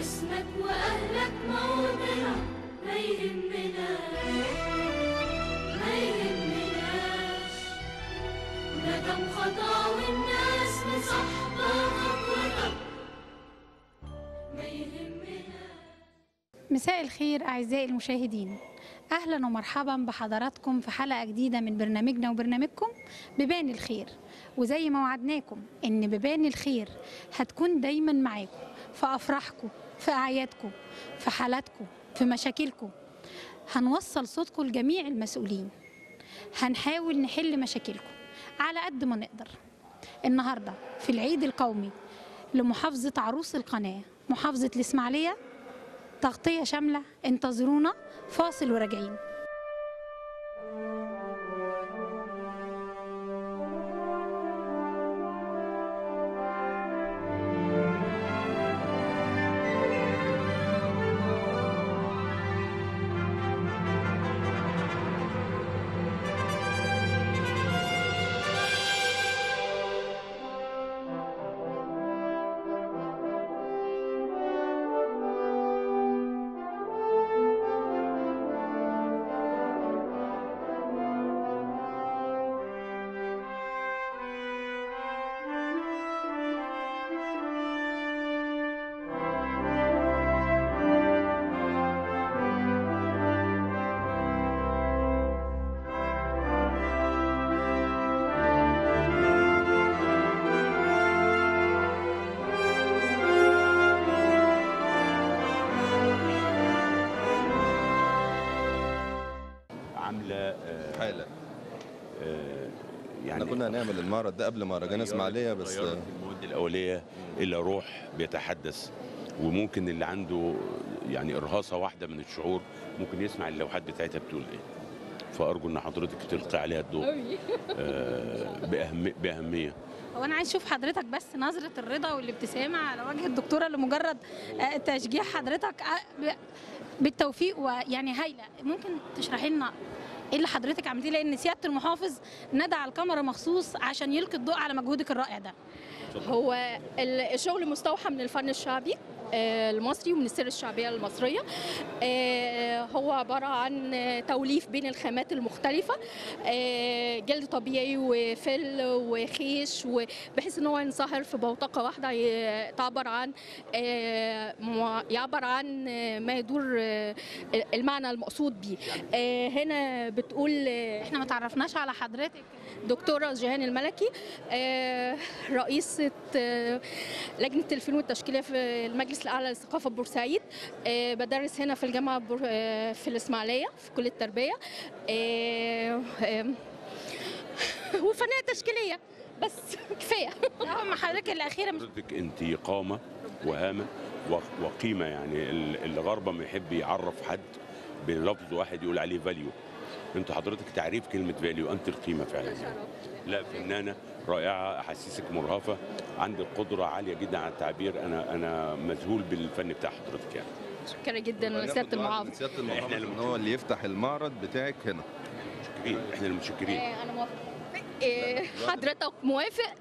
اسمك وأهلك موضع ما يهمناش ما يهمناش ندم خطا والناس خطوتك ما يهمناش مساء الخير أعزائي المشاهدين. أهلا ومرحبا بحضراتكم في حلقة جديدة من برنامجنا وبرنامجكم بيبان الخير. وزي ما وعدناكم إن بيبان الخير هتكون دايما معاكم. في أفراحكم في أعيادكم في حالاتكم في مشاكلكم هنوصل صوتكم لجميع المسؤولين. هنحاول نحل مشاكلكم على قد ما نقدر. النهاردة في العيد القومي لمحافظة عروس القناة محافظة الإسماعيلية تغطية شاملة انتظرونا فاصل وراجعين. هنعمل المعرض ده قبل مهرجان إسماعيلية بس المواد الأولية إلى روح بيتحدث. وممكن اللي عنده يعني إرهاصة واحدة من الشعور ممكن يسمع اللوحات بتاعتها بتقول إيه. فأرجو إن حضرتك تلقي عليها الضوء. آه، بأهم بأهمية. هو أنا عايز أشوف حضرتك بس نظرة الرضا والابتسامة على وجه الدكتورة لمجرد آه، تشجيع حضرتك آه، ب- بالتوفيق ويعني هايلة. ممكن تشرحي لنا إيه اللي حضرتك عملتيه؟ لأن سياده المحافظ ندى على الكاميرا مخصوص عشان يلقي الضوء على مجهودك الرائع ده. هو ال- الشغل مستوحى من الفن الشعبي آه، المصري ومن السيرة الشعبية المصرية. آه، هو عبارة عن توليف بين الخامات المختلفة. آه، جلد طبيعي وفل وخيش بحيث إن هو ينصهر في بوتقة واحدة تعبر عن يعبر عن ما يدور المعنى المقصود بيه آه، هنا بتقول إحنا ما تعرفناش على حضرتك. دكتورة جيهان الملكي آه، رئيسة آه، لجنة الفنون والتشكيلية في المجلس الأعلى للثقافة بورسعيد آه، بدرس هنا في الجامعة بور- في الإسماعيلية في كلية التربية وفنية تشكيلية بس كفاية. لا ما حضرتك الاخيره حضرتك أنت قامة وهامة وقيمة يعني ال- الغرب لما يحب يعرف حد بلفظ واحد يقول عليه value انت حضرتك تعريف كلمة value أنت القيمة فعلا يعني. لا فنانة رائعة أحاسيسك مرهفة عندك قدرة عالية جدا على التعبير. أنا أنا مذهول بالفن بتاع حضرتك يعني. شكرا جدا من المحافظ. سيادة إحنا المحافظ اللي إن هو اللي يفتح المعرض بتاعك هنا. متشكرين. إحنا المتشكرين آه، أنا موافقة. آه، حضرتك موافق؟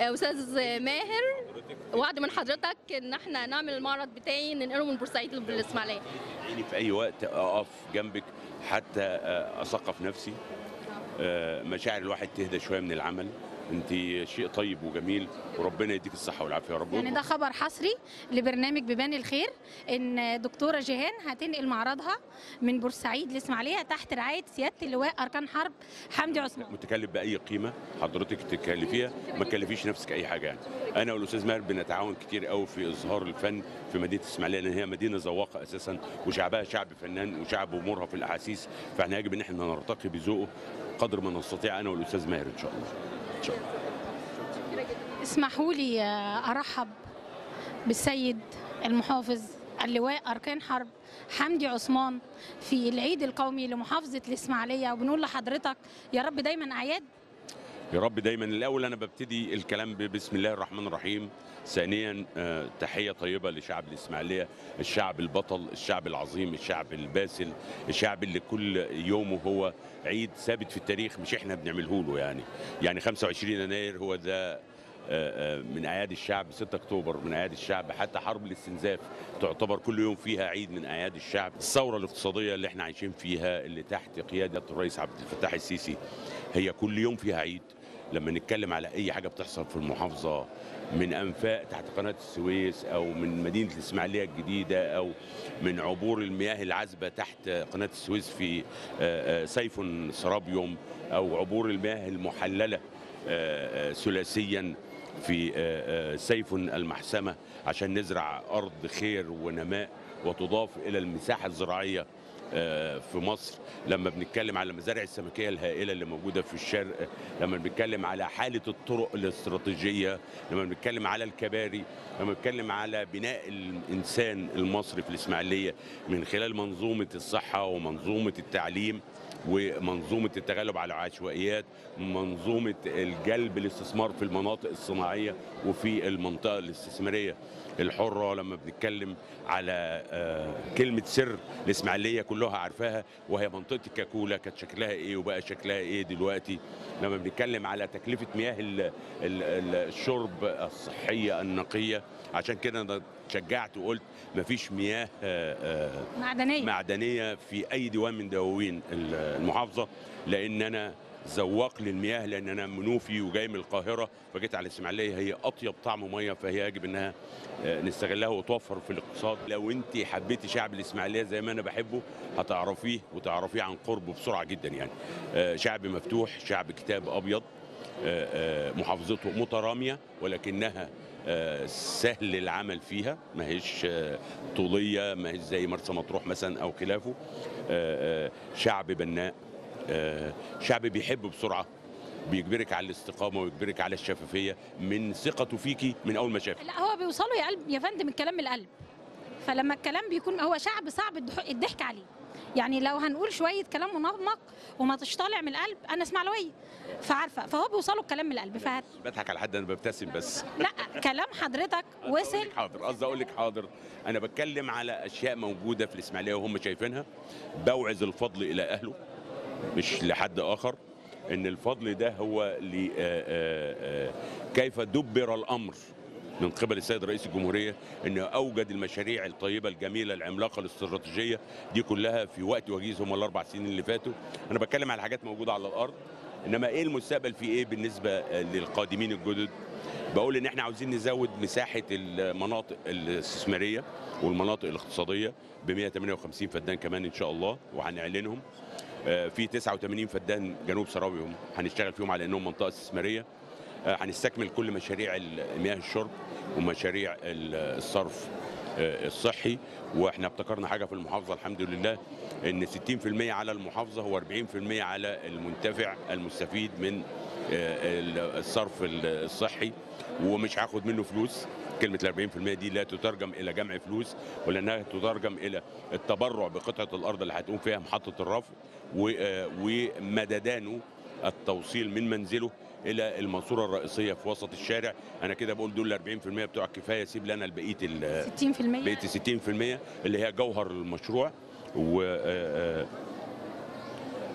آه، أستاذ ماهر وعد من حضرتك إن إحنا نعمل المعرض بتاعي ننقله من بورسعيد للإسماعيلية. يعني في أي وقت أقف جنبك. حتى آه، أثقف نفسي. آه، مشاعر الواحد تهدى شوية من العمل. انت شيء طيب وجميل وربنا يديك الصحة والعافية يا رب. يعني ده خبر حصري لبرنامج بيبان الخير إن دكتورة جيهان هتنقل معرضها من بورسعيد لإسماعيلية تحت رعاية سيادة اللواء أركان حرب حمدي عثمان. متكلف بأي قيمة حضرتك تكلفيها ما تكلفيش نفسك أي حاجة يعني. أنا والأستاذ ماهر بنتعاون كتير قوي في إظهار الفن في مدينة إسماعيلية لأن هي مدينة ذواقة أساسا وشعبها شعب فنان وشعب مرهف الأحاسيس فإحنا يجب إن إحنا نرتقي بذوقه قدر ما نستطيع أنا والأستاذ ماهر إن شاء الله. اسمحوا لي آه، أرحب بالسيد المحافظ اللواء أركان حرب حمدي عثمان في العيد القومي لمحافظة الإسماعيلية. وبنقول لحضرتك يا رب دايما أعياد يا رب دايما. الأول أنا ببتدي الكلام بسم الله الرحمن الرحيم. ثانيا آه، تحية طيبة لشعب الإسماعيلية الشعب البطل الشعب العظيم الشعب الباسل الشعب اللي كل يومه هو عيد ثابت في التاريخ مش إحنا بنعمله له يعني. يعني 25 يناير هو ده آه، آه، من أعياد الشعب 6 أكتوبر من أعياد الشعب. حتى حرب الاستنزاف تعتبر كل يوم فيها عيد من أعياد الشعب. الثورة الاقتصادية اللي إحنا عايشين فيها اللي تحت قيادة الرئيس عبد الفتاح السيسي هي كل يوم فيها عيد. لما نتكلم على أي حاجة بتحصل في المحافظة من أنفاق تحت قناة السويس أو من مدينة الإسماعيلية الجديدة أو من عبور المياه العذبة تحت قناة السويس في آه، آه، سيفون سرابيوم أو عبور المياه المحللة آه، ثلاثيا في سيفون المحسمة عشان نزرع أرض خير ونماء وتضاف إلى المساحة الزراعية في مصر لما بنتكلم على المزارع السمكية الهائلة اللي موجودة في الشرق لما بنتكلم على حالة الطرق الاستراتيجية لما بنتكلم على الكباري لما بنتكلم على بناء الإنسان المصري في الإسماعيلية من خلال منظومة الصحة ومنظومة التعليم ومنظومة التغلب على العشوائيات منظومة الجلب الاستثمار في المناطق الصناعية وفي المنطقة الاستثمارية. الحرة لما بنتكلم على آه، كلمة سر الإسماعيلية كلها عارفاها وهي منطقة الكاكولا كانت شكلها إيه وبقى شكلها إيه دلوقتي. لما بنتكلم على تكلفة مياه ال- ال- ال- الشرب الصحية النقية عشان كده أنا شجعت وقلت مفيش مياه آه، آه، معدنية. معدنية في أي ديوان من دواوين المحافظة لأن أنا ذواق للمياه لأن أنا منوفي وجاي من القاهرة فجيت على الاسماعيليه هي أطيب طعم ميه فهي يجب إنها آه، نستغلها وتوفر في الاقتصاد. لو أنت حبيتي شعب الإسماعيلية زي ما أنا بحبه هتعرفيه وتعرفيه عن قرب بسرعة جدا يعني. آه، شعب مفتوح شعب كتاب أبيض آه، محافظته مترامية ولكنها سهل العمل فيها. ما هيش طولية ما هيش زي مرسى مطروح مثلا أو خلافه. شعب بناء. شعب بيحب بسرعة بيجبرك على الاستقامة ويجبرك على الشفافية من ثقته فيكي من أول ما شافك. لا هو بيوصله يا قلب يا فندم الكلام من القلب. فلما الكلام بيكون هو شعب صعب الضح- الضحك عليه. يعني لو هنقول شوية كلام منمق وما تش طالع من القلب أنا اسماعيلويه فعارفة فهو بيوصله الكلام من القلب. فهت بضحك على حد أنا ببتسم بس. لا كلام حضرتك وصل. حاضر قصدي أقول لك حاضر. أنا بتكلم على أشياء موجودة في الإسماعيلية وهم شايفينها. بوعز الفضل إلى أهله. مش لحد آخر إن الفضل ده هو آه، آه، آه، كيف دبر الأمر من قبل السيد رئيس الجمهورية إنه أوجد المشاريع الطيبة الجميلة العملاقة الاستراتيجية دي كلها في وقت وجيز هم الأربع سنين اللي فاتوا. أنا بتكلم على حاجات موجودة على الأرض. إنما إيه المستقبل في إيه بالنسبة للقادمين الجدد؟ بقول إن إحنا عاوزين نزود مساحة المناطق الاستثمارية والمناطق الاقتصادية ب 158 فدان كمان إن شاء الله وهنعلنهم. في 89 فدان جنوب سراويهم هنشتغل فيهم على إنهم منطقة استثمارية. آه، هنستكمل كل مشاريع مياه الشرب ومشاريع ال- الصرف آه، الصحي. وإحنا ابتكرنا حاجة في المحافظة الحمد لله إن 60% على المحافظة هو 40% على المنتفع المستفيد من آه، ال- الصرف ال- الصحي. ومش هاخد منه فلوس. كلمة ال 40% دي لا تترجم إلى جمع فلوس ولأنها تترجم إلى التبرع بقطعة الأرض اللي هتقوم فيها محطة الرفع آه، ومددانه التوصيل من منزله إلى الماسورة الرئيسية في وسط الشارع. أنا كده بقول دول ال 40% بتوع كفايه سيب لنا البقيه ال 60% بقية 60% اللي هي جوهر المشروع و آه، آه،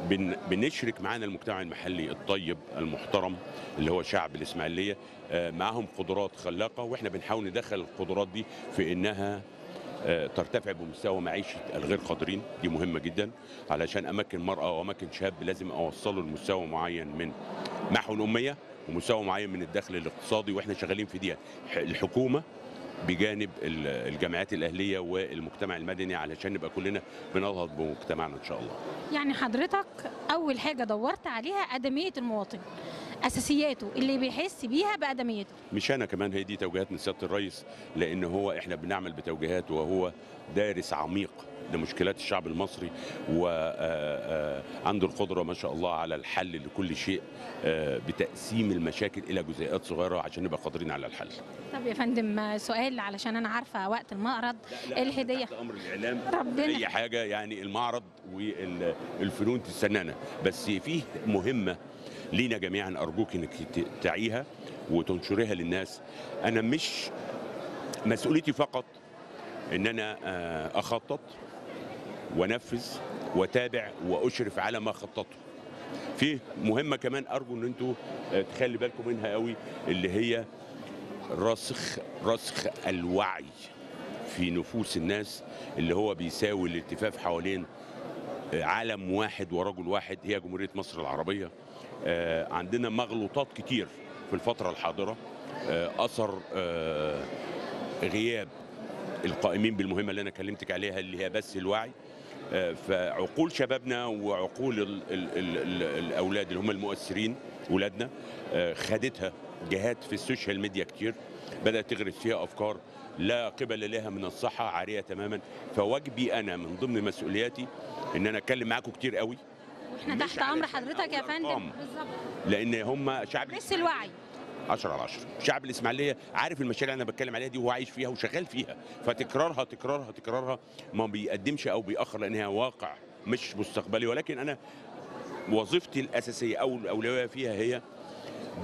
بن- بنشرك معانا المجتمع المحلي الطيب المحترم اللي هو شعب الإسماعيلية آه، معاهم قدرات خلاقة وإحنا بنحاول ندخل القدرات دي في إنها آه، ترتفع بمستوى معيشة الغير قادرين. دي مهمة جدا علشان أماكن مرأة واماكن شاب لازم أوصله لمستوى معين من محو الأمية ومستوى معين من الدخل الاقتصادي وإحنا شغالين في دي الحكومة بجانب ال- الجامعات الأهلية والمجتمع المدني علشان نبقى كلنا بننهض بمجتمعنا إن شاء الله. يعني حضرتك أول حاجة دورت عليها أدمية المواطن أساسياته اللي بيحس بيها بأدميته. مش أنا كمان هي دي توجيهات من سيادة الرئيس لأن هو إحنا بنعمل بتوجيهات وهو دارس عميق لمشكلات الشعب المصري وعنده القدرة ما شاء الله على الحل لكل شيء آه، بتقسيم المشاكل إلى جزيئات صغيرة عشان نبقى قادرين على الحل. طب يا فندم سؤال علشان أنا عارفة وقت المعرض الهدية. تحت أمر الإعلام ربنا. أي حاجة يعني المعرض والفنون تستنانا بس فيه مهمة لينا جميعا أرجوك إنك ت- تعيها وتنشريها للناس. أنا مش مسؤوليتي فقط إن أنا آه، أخطط وانفذ واتابع وأشرف على ما خططته في مهمة كمان أرجو إن أنتوا آه، تخلي بالكم منها قوي اللي هي رسخ رسخ الوعي في نفوس الناس اللي هو بيساوي الالتفاف حوالين عالم واحد ورجل واحد هي جمهورية مصر العربية. آه، عندنا مغلوطات كتير في آه، أثر آه، غياب القائمين بالمهمة اللي أنا كلمتك عليها اللي هي بس الوعي. آه، فعقول شبابنا وعقول ال ال ال ال الأولاد اللي هم المؤثرين ولادنا آه، خدتها جهات في ال social media كتير بدأت تغرس فيها أفكار لا قبل لها من الصحة عارية تماما. فواجبي أنا من ضمن مسؤولياتي إن أنا أتكلم معاكم كتير قوي. وإحنا تحت أمر حضرتك يا فندم. بالظبط. لأن هم شعب بس الوعي. 10 على 10 شعب الإسماعيلية عارف المشاريع اللي أنا بتكلم عليها دي وهو عايش فيها وشغال فيها. فتكرارها تكرارها تكرارها ما بيقدمش أو بيأخر لأن هي واقع مش مستقبلي. ولكن أنا وظيفتي الأساسية أو الأولوية فيها هي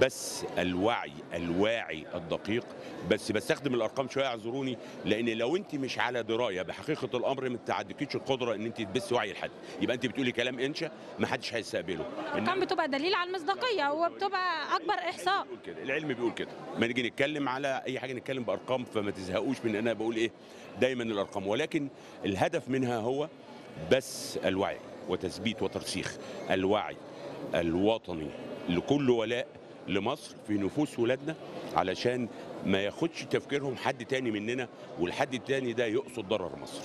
بس الوعي الواعي الدقيق. بس بستخدم الأرقام شوية اعذروني لأن لو أنت مش على دراية بحقيقة الأمر ما تعدكيش القدرة إن أنت تبثي وعي لحد. يبقى أنت بتقولي كلام إنشا ما حدش هيستقبله. كان بتبقى دليل على المصداقية وبتبقى أكبر إحصاء. بيقول كده العلم بيقول كده. ما نيجي نتكلم على أي حاجة نتكلم بأرقام فما تزهقوش من إن أنا بقول إيه دايما الأرقام. ولكن الهدف منها هو بس الوعي وتثبيت وترسيخ. الوعي الوطني لكل ولاء لمصر في نفوس ولادنا علشان ما ياخدش تفكيرهم حد تاني مننا والحد التاني ده يقصد ضرر مصر.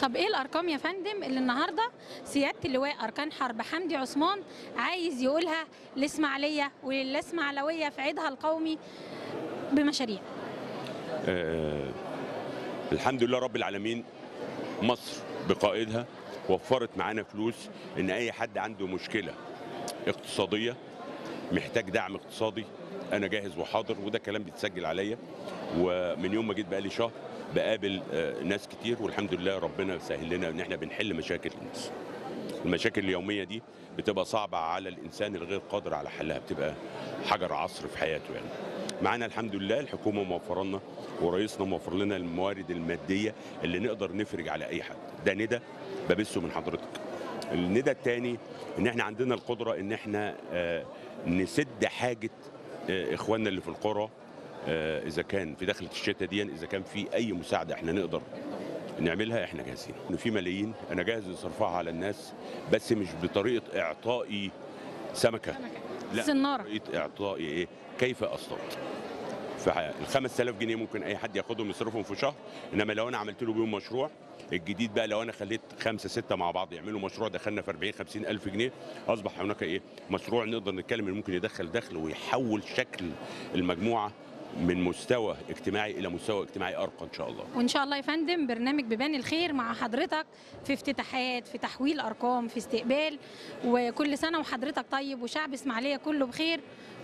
طب إيه الأرقام يا فندم اللي النهارده سيادة اللواء أركان حرب حمدي عثمان عايز يقولها للاسماعيليه وللاسماعيلويه في عيدها القومي بمشاريع؟ آه الحمد لله رب العالمين مصر بقائدها وفرت معانا فلوس إن أي حد عنده مشكلة اقتصادية محتاج دعم اقتصادي. أنا جاهز وحاضر وده كلام بيتسجل عليا. ومن يوم ما جيت بقالي شهر بقابل آه، ناس كتير والحمد لله ربنا سهل لنا إن إحنا بنحل مشاكل الناس. المشاكل اليومية دي بتبقى صعبة على الإنسان الغير قادر على حلها بتبقى حجر عصر في حياته يعني. معانا الحمد لله الحكومة موفرة لنا ورئيسنا موفر لنا الموارد المادية اللي نقدر نفرج على أي حد. ده ندى ببثه من حضرتك. الندى الثاني إن إحنا عندنا القدرة إن إحنا آه، نسد حاجة آه، إخواننا اللي في القرى آه، إذا كان في دخله الشتاء دي إذا كان في أي مساعدة إحنا نقدر نعملها إحنا جاهزين. إنه في ملايين أنا جاهز لصرفها على الناس بس مش بطريقة إعطائي سمكة. لا سنارة. بطريقة إعطائي إيه؟ كيف أصطاد. فال 5000 جنيه ممكن أي حد ياخدهم يصرفهم في شهر. إنما لو أنا عملت له بيهم مشروع الجديد بقى لو أنا خليت خمسة ستة مع بعض يعملوا مشروع دخلنا في 40 50 ألف جنيه أصبح هناك إيه؟ مشروع نقدر نتكلم إنه ممكن يدخل دخل ويحول شكل المجموعة من مستوى اجتماعي إلى مستوى اجتماعي أرقى إن شاء الله. وإن شاء الله يا فندم برنامج بيبان الخير مع حضرتك في افتتاحات في تحويل أرقام في استقبال وكل سنة وحضرتك طيب وشعب إسماعيلية كله بخير.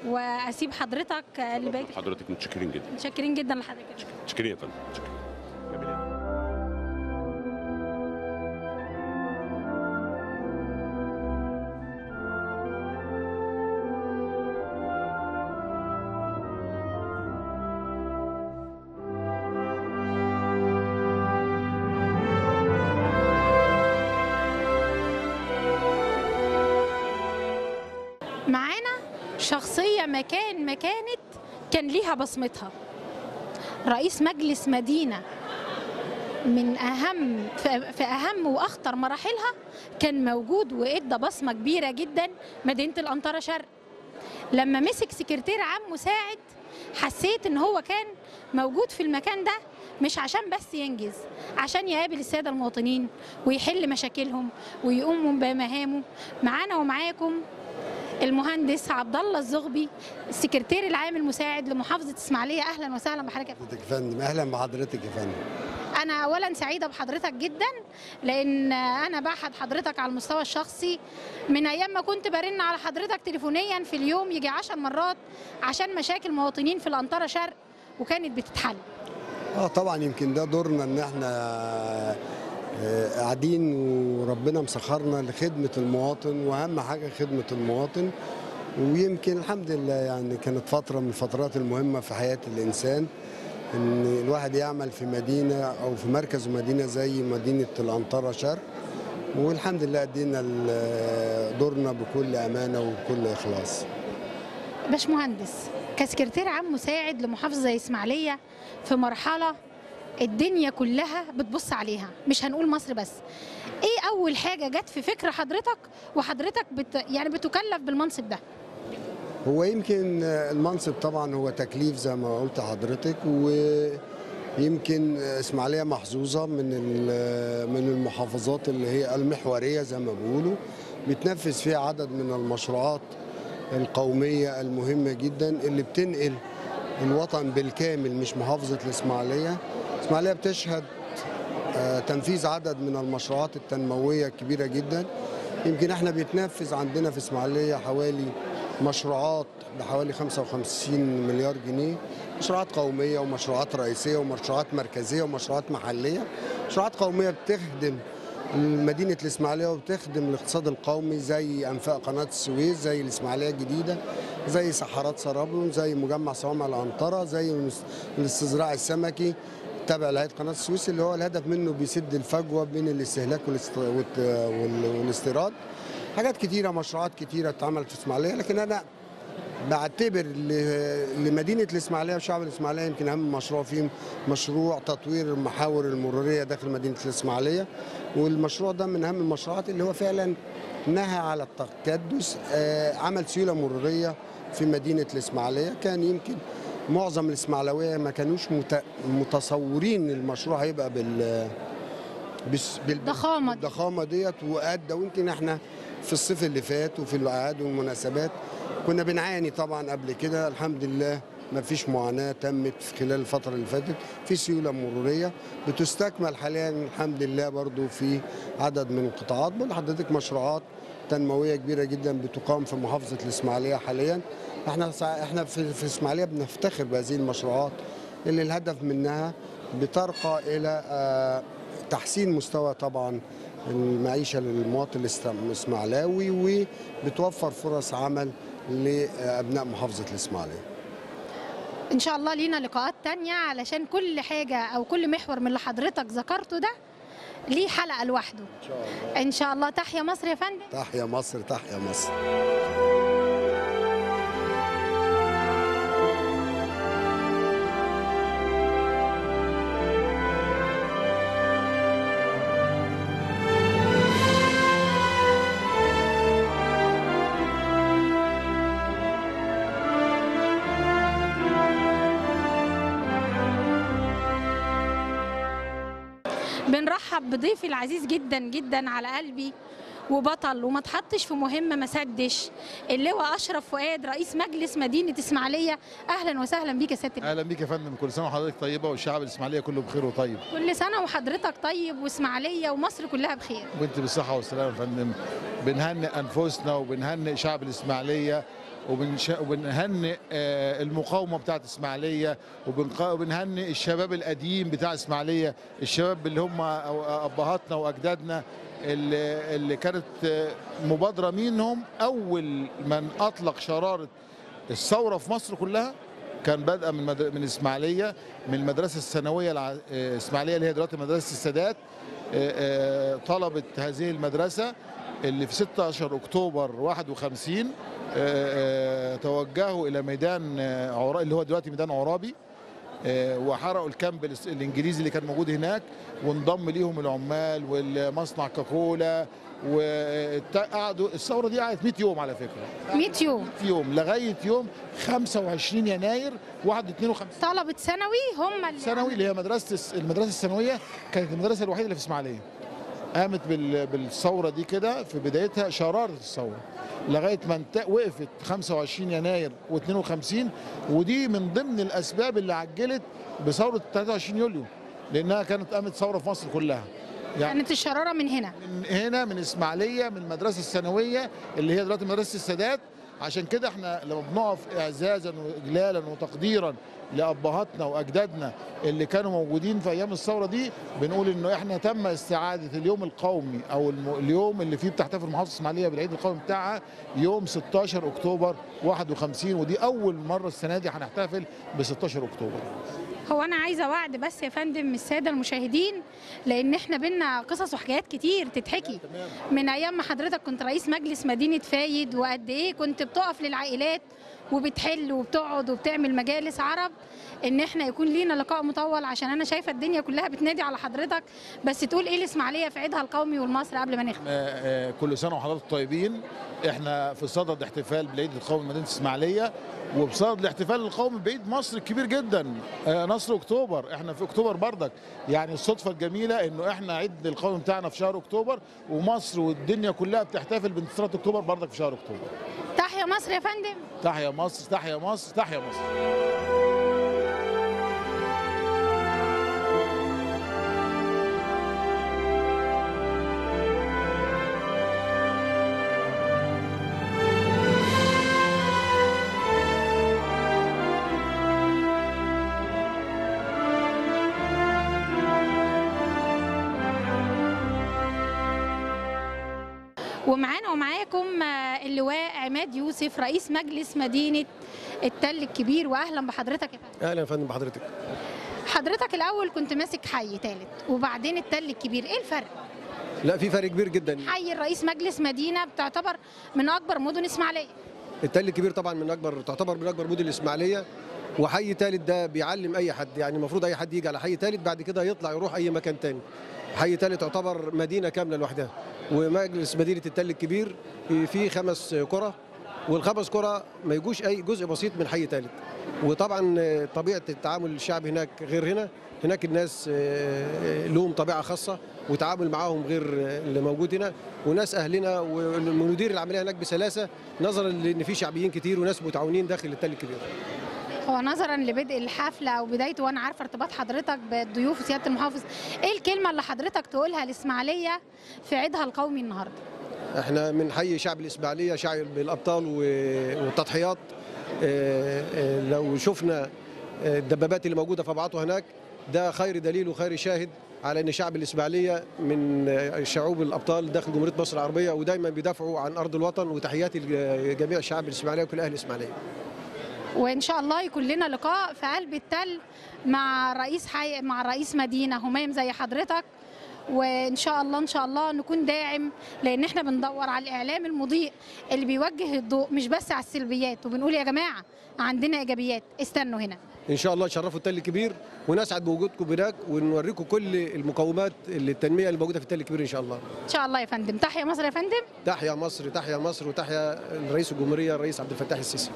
وأسيب حضرتك اللي باقي حضرتك متشكرين جدا. متشكرين جدا لحضرتك. متشكرين يا فندم. مكان ما كانت كان ليها بصمتها. رئيس مجلس مدينة من أهم في أهم وأخطر مراحلها كان موجود وإدى بصمة كبيرة جدا مدينة الأنطرة شرق لما مسك سكرتير عام مساعد حسيت إن هو كان موجود في المكان ده مش عشان بس ينجز عشان يقابل السادة المواطنين ويحل مشاكلهم ويقوم بمهامه. معانا ومعاكم المهندس عبد الله الزغبي السكرتير العام المساعد لمحافظة إسماعيلية. أهلا وسهلا بحضرتك يا فندم. أهلا بحضرتك يا فندم. أنا اولا سعيدة بحضرتك جدا لأن أنا بحد حضرتك على المستوى الشخصي. من أيام ما كنت برن على حضرتك تليفونيا في اليوم يجي عشر مرات عشان مشاكل مواطنين في الانطره شرق وكانت بتتحل. آه طبعا يمكن ده دورنا إن إحنا قاعدين وربنا مسخرنا لخدمة المواطن وأهم حاجة خدمة المواطن. ويمكن الحمد لله يعني كانت فترة من الفترات المهمة في حياة الإنسان إن الواحد يعمل في مدينة أو في مركز مدينة زي مدينة الانطره شرق. والحمد لله أدينا ال- دورنا بكل أمانة وبكل إخلاص. باشمهندس كسكرتير عام مساعد لمحافظة إسماعيلية في مرحلة الدنيا كلها بتبص عليها مش هنقول مصر بس. إيه أول حاجة جت في فكر حضرتك وحضرتك بت يعني بتكلف بالمنصب ده؟ هو يمكن المنصب طبعا هو تكليف زي ما قلت لحضرتك ويمكن إسماعيلية محظوظة من من المحافظات اللي هي المحورية زي ما بيقولوا. بتنفذ فيها عدد من المشروعات القومية المهمة جدا اللي بتنقل الوطن بالكامل مش محافظة الإسماعيلية. اسماعيليه بتشهد آه، تنفيذ عدد من المشروعات التنموية الكبيره جدا. يمكن إحنا بيتنفذ عندنا في إسماعيلية حوالي مشروعات بحوالي 55 مليار جنيه. مشروعات قومية ومشروعات رئيسية ومشروعات مركزية ومشروعات محلية. مشروعات قومية بتخدم مدينة الإسماعيلية وبتخدم الاقتصاد القومي زي أنفاق قناة السويس زي الإسماعيلية الجديدة زي سحارات سرابلون زي مجمع صوامع الانطره زي الاستزراع السمكي. تابع لهيئة قناة السويس اللي هو الهدف منه بيسد الفجوة بين الاستهلاك والاستيراد. حاجات كتيرة مشروعات كتيرة اتعملت في إسماعيلية لكن أنا بعتبر لمدينة الإسماعيلية وشعب الإسماعيلية يمكن أهم مشروع فيهم مشروع تطوير المحاور المرورية داخل مدينة الإسماعيلية. والمشروع ده من أهم المشروعات اللي هو فعلا نهى على التكدس آه، عمل سيولة مرورية في مدينة الإسماعيلية. كان يمكن معظم الاسماعيلاويه ما كانوش مت- متصورين المشروع هيبقى بال. بالضخامه ديت وادى ويمكن إحنا في الصيف اللي فات وفي الأعياد والمناسبات كنا بنعاني طبعا قبل كده. الحمد لله ما فيش معاناة تمت في خلال الفترة اللي فاتت. في سيولة مرورية بتستكمل حاليا الحمد لله برضو في عدد من القطاعات. بقول لحضرتك مشروعات تنموية كبيرة جدا بتقام في محافظة الإسماعيلية حاليا. إحنا إحنا في في الاسماعيليه بنفتخر بهذه المشروعات اللي الهدف منها بترقى إلى آه، تحسين مستوى طبعا المعيشة للمواطن الاسماعيلاوي وبتوفر فرص عمل لأبناء محافظة الإسماعيلية. إن شاء الله لينا لقاءات تانية علشان كل حاجة أو كل محور من اللي حضرتك ذكرته ده ليه حلقة لوحده. إن شاء الله. إن شاء الله. تحيا مصر يا فندم. تحيا مصر تحيا مصر. بنرحب بضيفي العزيز جدا جدا على قلبي وبطل وما تحطش في مهمه ما سدش. اللواء أشرف فؤاد رئيس مجلس مدينة إسماعيلية. أهلا وسهلا بيك يا سياده اللواء. أهلا بيك يا فندم. كل سنة وحضرتك طيبة والشعب الإسماعيلية كله بخير وطيب. كل سنة وحضرتك طيب وإسماعيلية ومصر كلها بخير. وأنت بالصحة والسلامة يا فندم. بنهنئ أنفسنا وبنهنئ شعب الإسماعيلية وبنهنئ آه، المقاومة بتاعت إسماعيلية. وبنهنئ الشباب القديم بتاع إسماعيلية الشباب اللي هم أبهاتنا وأجدادنا اللي, اللي كانت آه، مبادرة منهم أول من أطلق شرارة الثورة في مصر كلها كان بادئه من. من إسماعيلية من المدرسة الثانوية الع... آه، اللي هي دلوقتي مدرسة السادات طلبت هذه المدرسة اللي في 16 أكتوبر 51 آه، آه، توجهوا إلى ميدان آه، عرا... اللي هو دلوقتي ميدان عرابي وحرقوا الكامب الإنجليزي اللي كان موجود هناك وانضم ليهم العمال والمصنع كاكولا وقعدوا الثورة دي قعدت 100 يوم على فكرة. 100 يوم. 100 يوم لغاية يوم 25 يناير 51 طلبة ثانوي هم اللي ثانوي اللي هي مدرسه المدرسة الثانوية كانت المدرسة الوحيدة اللي في إسماعيلية. قامت بال- بالثورة دي كده في بدايتها شرارة الثورة لغاية ما وقفت 25 يناير و52 ودي من ضمن الأسباب اللي عجلت بثورة 23 يوليو لأنها كانت قامت ثورة في مصر كلها. يعني كانت الشرارة من هنا. من هنا من إسماعيلية من المدرسة الثانوية اللي هي دلوقتي مدرسة السادات عشان كده إحنا لما بنقف اعزازا واجلالا وتقديرا لأبهاتنا وأجدادنا اللي كانوا موجودين في أيام الثورة دي بنقول إنه إحنا تم استعادة اليوم القومي أو اليوم اللي فيه بتحتفل محافظة إسماعيلية بالعيد القومي بتاعها يوم 16 أكتوبر 51 ودي أول مرة السنة دي هنحتفل ب 16 أكتوبر. هو أنا عايزة وعد بس يا فندم السادة المشاهدين لأن إحنا بينا قصص وحكايات كتير تتحكي. من أيام ما حضرتك كنت رئيس مجلس مدينة فايد وقد إيه كنت بتقف للعائلات وبتحل وبتقعد وبتعمل مجالس عرب. ان إحنا يكون لينا لقاء مطول عشان أنا شايفة الدنيا كلها بتنادي على حضرتك بس تقول إيه الاسماعيلية في عيدها القومي والمصري قبل ما نختم آه، كل سنة وحضراتكم طيبين. إحنا في صدد احتفال بالعيد القومي مدينه الاسماعيلية وبصدد الاحتفال القومي بعيد مصر الكبير جدا آه، نصر أكتوبر. إحنا في أكتوبر بردك يعني الصدفة الجميلة إنه إحنا عيد القومي بتاعنا في شهر أكتوبر ومصر والدنيا كلها بتحتفل بانتصارات أكتوبر بردك في شهر أكتوبر. تحيا مصر يا فندم. تحيا مصر تحيا مصر تحيا مصر. ومعانا ومعاكم آه، اللواء عماد يوسف رئيس مجلس مدينة التل الكبير. واهلا بحضرتك يا فندم. أهلا يا فندم بحضرتك. حضرتك الأول كنت ماسك حي ثالث وبعدين التل الكبير. إيه الفرق؟ لا في فرق كبير جدا. حي الرئيس مجلس مدينة بتعتبر من أكبر مدن إسماعيلية. التل الكبير طبعا من أكبر تعتبر من أكبر مدن الاسماعيليه وحي ثالث ده بيعلم أي حد يعني المفروض أي حد يجي على حي ثالث بعد كده يطلع يروح أي مكان تاني. حي ثالث تعتبر مدينة كاملة لوحدها. ومجلس مدينة التل الكبير فيه خمس قرى والخمس قرى ما يجوش أي جزء بسيط من حي ثالث وطبعا طبيعة التعامل الشعب هناك غير هنا. هناك الناس آه، لهم طبيعة خاصة وتعامل معاهم غير اللي موجود هنا. وناس أهلنا ومدير العملية هناك بسلاسة نظرا لأن في شعبيين كتير وناس متعاونين داخل التل الكبير. هو نظرا لبدء الحفلة أو بدايته وأنا عارفة ارتباط حضرتك بالضيوف وسيادة المحافظ. إيه الكلمة اللي حضرتك تقولها لإسماعيلية في عيدها القومي النهارده؟ إحنا من حي شعب الإسماعيلية شعب الأبطال والتضحيات. آه، آه، لو شفنا آه، الدبابات اللي موجودة في ابعاطه هناك ده خير دليل وخير شاهد على إن شعب الإسماعيلية من شعوب الأبطال داخل جمهورية مصر العربية ودايما بيدافعوا عن أرض الوطن وتحياتي لجميع الشعب الإسماعيلية وكل أهل الاسماعيليه وإن شاء الله يكون لنا لقاء في قلب التل مع رئيس حي مع رئيس مدينة. همام زي حضرتك. وإن شاء الله إن شاء الله نكون داعم لأن إحنا بندور على الإعلام المضيء اللي بيوجه الضوء مش بس على السلبيات. وبنقول يا جماعة عندنا إيجابيات. استنوا هنا. إن شاء الله تشرفوا التل الكبير ونسعد بوجودكم هناك ونوريكم كل المقومات اللي التنمية اللي موجودة في التل الكبير إن شاء الله. إن شاء الله يا فندم. تحيا مصر يا فندم. تحيا مصر تحيا مصر وتحيا رئيس الجمهورية الرئيس عبد الفتاح السيسي.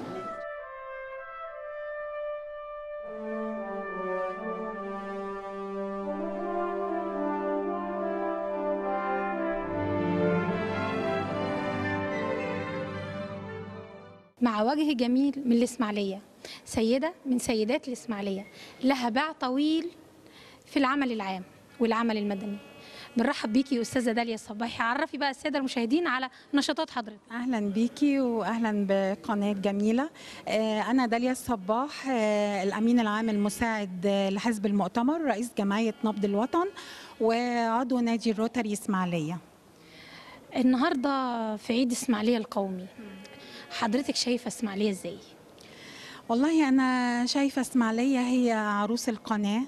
مع وجه جميل من الإسماعيلية. سيدة من سيدات الإسماعيلية. لها باع طويل في العمل العام والعمل المدني. بنرحب بيكي أستاذة داليا الصباحي عرفي بقى السادة المشاهدين على نشاطات حضرتك. أهلا بيكي واهلا بقناة جميلة. آه، أنا داليا الصباح آه، الأمين العام المساعد لحزب المؤتمر رئيس جمعية نبض الوطن وعضو نادي الروتري إسماعيلية. النهاردة في عيد إسماعيلية القومي. حضرتك شايفة إسماعيلية إزاي؟ والله أنا شايفة إسماعيلية هي عروس القناة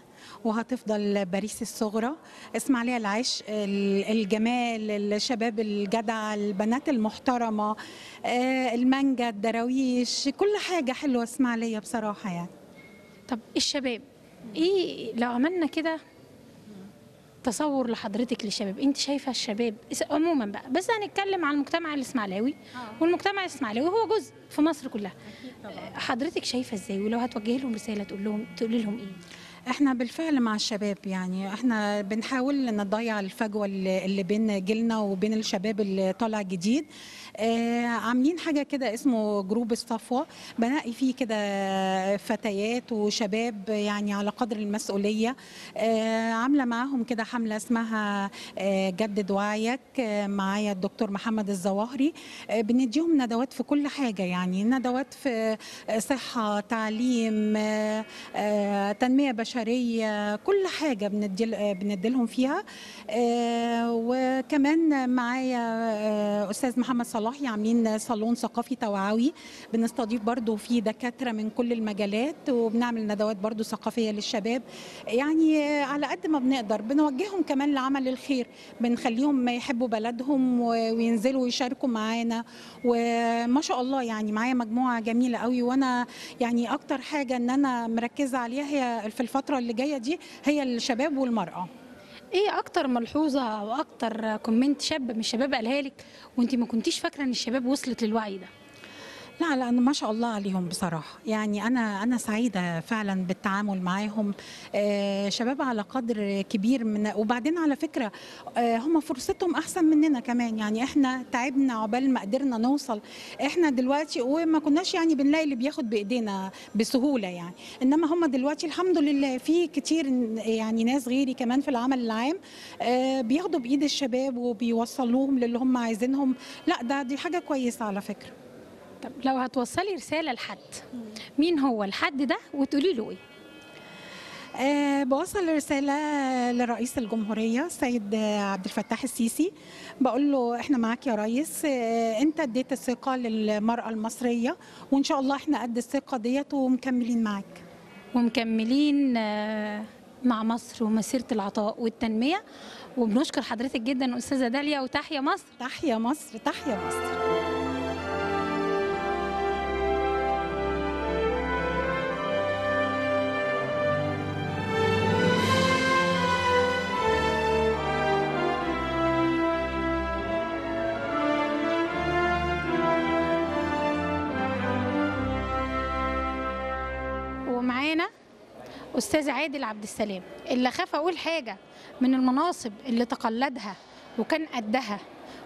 وهتفضل باريس الصغرى إسماعيلية العشق ال- الجمال الشباب الجدع البنات المحترمة آه، المانجا الدراويش كل حاجة حلوة إسماعيلية بصراحة يعني طب الشباب إيه لو عملنا كده تصور لحضرتك للشباب. انت شايفة الشباب عموما بقى بس هنتكلم عن المجتمع الاسماعيلاوي والمجتمع الاسماعيلاوي هو جزء في مصر كلها. حضرتك شايفة إزاي؟ ولو هتوجهي لهم رسالة تقول لهم تقولي لهم إيه؟ إحنا بالفعل مع الشباب يعني إحنا بنحاول نضيع الفجوة اللي بين جيلنا وبين الشباب اللي طالع جديد. آه عاملين حاجة كده اسمه جروب الصفوه بنلاقي فيه كده فتيات وشباب يعني على قدر المسؤولية. آه عاملة معاهم كده حملة اسمها آه جدد وعيك. آه معايا الدكتور محمد الظواهري آه بنديهم ندوات في كل حاجة يعني ندوات في صحة تعليم آه، تنمية بشرية البشرية كل حاجة بندي بنديلهم فيها. آه، وكمان معايا آه، أستاذ محمد صلاحي عاملين صالون ثقافي توعوي. بنستضيف برضو فيه دكاترة من كل المجالات وبنعمل ندوات برضو ثقافية للشباب. يعني على قد ما بنقدر بنوجههم كمان لعمل الخير. بنخليهم يحبوا بلدهم وينزلوا يشاركوا معانا. وما شاء الله يعني معايا مجموعة جميلة قوي وأنا يعني أكتر حاجة إن أنا مركزة عليها هي في الفترة اللي جاية دي هي الشباب والمرأة. إيه أكتر ملحوظة أو أكتر كومنت شاب من الشباب قالها لك وأنت ما كنتيش فاكرة إن الشباب وصلت للوعي ده؟ لا أنا ما شاء الله عليهم بصراحة. يعني أنا أنا سعيدة فعلا بالتعامل معاهم. آه، شباب على قدر كبير من وبعدين على فكرة آه، هم فرصتهم أحسن مننا كمان. يعني إحنا تعبنا عقبال ما قدرنا نوصل. إحنا دلوقتي وما كناش يعني بنلاقي اللي بياخد بإيدينا بسهولة يعني. إنما هم دلوقتي الحمد لله في كتير يعني ناس غيري كمان في العمل العام آه، بياخدوا بإيد الشباب وبيوصلوهم للي هم عايزينهم. لا ده دي حاجة كويسة على فكرة. طب لو هتوصلي رسالة لحد مين هو الحد ده؟ وتقولي له إيه. أه بوصل رسالة لرئيس الجمهورية السيد عبد الفتاح السيسي. بقول له إحنا معاك يا ريس أه أنت اديت الثقة للمرأة المصرية وإن شاء الله إحنا قد الثقة ديت ومكملين معاك. ومكملين آه، مع مصر ومسيرة العطاء والتنمية. وبنشكر حضرتك جدا أستاذة داليا وتحيا مصر. تحيا مصر تحيا مصر. أستاذ عادل عبد السلام اللي خاف أقول حاجة من المناصب اللي تقلدها وكان قدها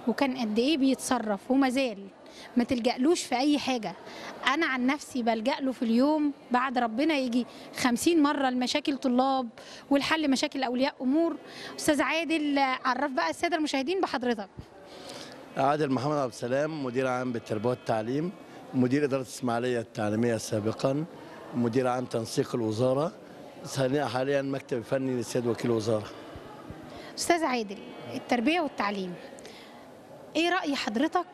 وكان قد إيه بيتصرف وما زال ما تلجألوش في أي حاجة. أنا عن نفسي بلجأ له في اليوم بعد ربنا يجي خمسين مرة لمشاكل طلاب والحل مشاكل أولياء أمور. أستاذ عادل عرف بقى السادة المشاهدين بحضرتك. عادل محمد عبد السلام مدير عام بالتربيه والتعليم مدير إدارة الاسماعيليه التعليمية سابقا مدير عام تنسيق الوزارة حاليا مكتب فني للسيد وكيل الوزاره أستاذ عادل التربية والتعليم إيه رأي حضرتك